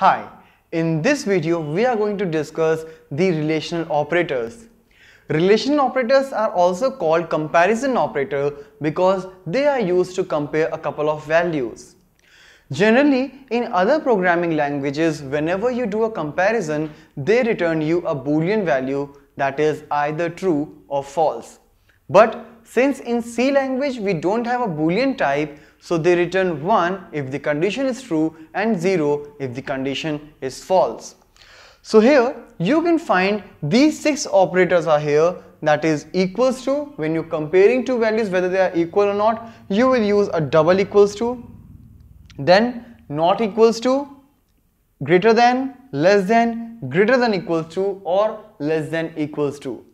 Hi, in this video we are going to discuss the relational operators. Relational operators are also called comparison operator because they are used to compare a couple of values. Generally, in other programming languages, whenever you do a comparison, they return you a boolean value that is either true or false. But since in C language we don't have a boolean type, so they return 1 if the condition is true and 0 if the condition is false. So here you can find these 6 operators are here that is equals to when you're comparing two values whether they are equal or not you will use a double equals to then not equals to greater than less than greater than equals to or less than equals to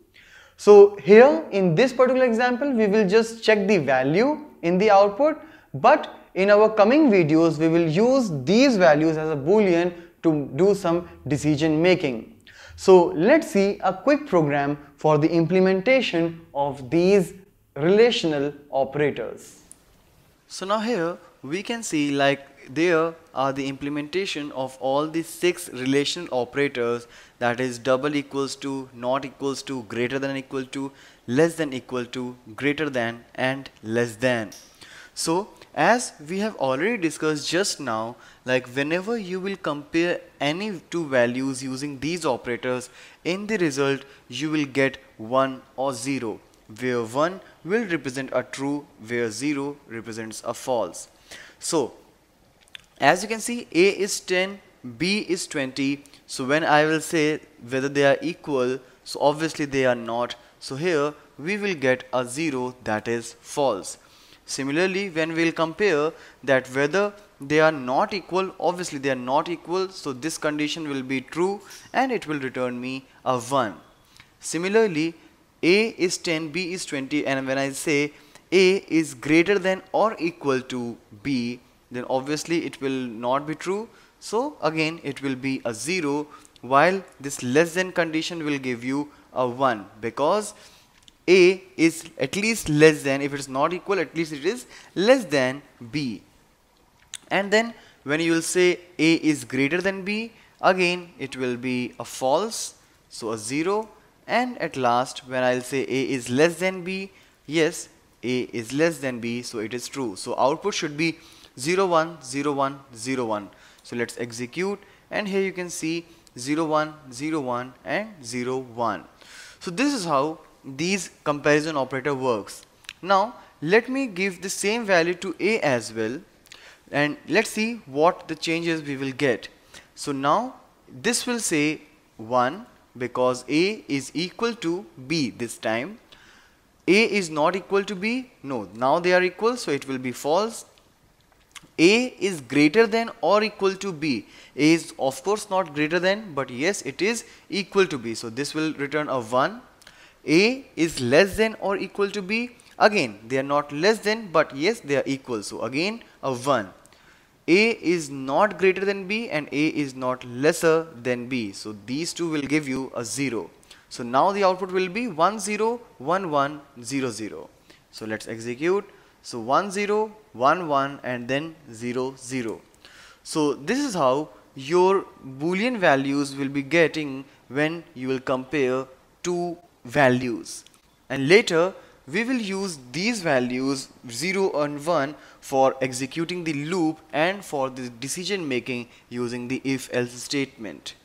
so here in this particular example we will just check the value in the output but in our coming videos we will use these values as a boolean to do some decision making. So let's see a quick program for the implementation of these relational operators. So now here we can see like there are the implementation of all the six relational operators that is double equals to, not equals to, greater than equal to, less than equal to, greater than and less than. So as we have already discussed just now like whenever you will compare any two values using these operators in the result you will get 1 or 0 where 1 will represent a true where 0 represents a false. So as you can see A is 10 B is 20 so when I will say whether they are equal so obviously they are not. So here we will get a 0 that is false. Similarly, when we will compare that whether they are not equal, obviously they are not equal, so this condition will be true and it will return me a 1. Similarly, A is 10, B is 20 and when I say A is greater than or equal to B, then obviously it will not be true. So again it will be a 0 while this less than condition will give you a 1 because a is at least less than if it is not equal at least it is less than b. And then when you will say a is greater than b again it will be a false so a 0 and at last when I'll say a is less than b yes a is less than b so it is true. So output should be 0 1 0 1 0 1 so let's execute and here you can see 0 1 0 1 and 0 1 so this is how these comparison operator works. Now let me give the same value to A as well and let's see what the changes we will get. So now this will say 1 because A is equal to B this time. A is not equal to B. No, now they are equal so it will be false. A is greater than or equal to B. A is of course not greater than but yes it is equal to B. So this will return a 1 a is less than or equal to B. Again, they are not less than, but yes, they are equal. So again, a 1. A is not greater than B and A is not lesser than B. So these two will give you a 0. So now the output will be 1 0 1 1 0 0. So let's execute. So 1 0 1 1 and then 0 0. So this is how your boolean values will be getting when you will compare two values and later we will use these values 0 and 1 for executing the loop and for the decision making using the if else statement.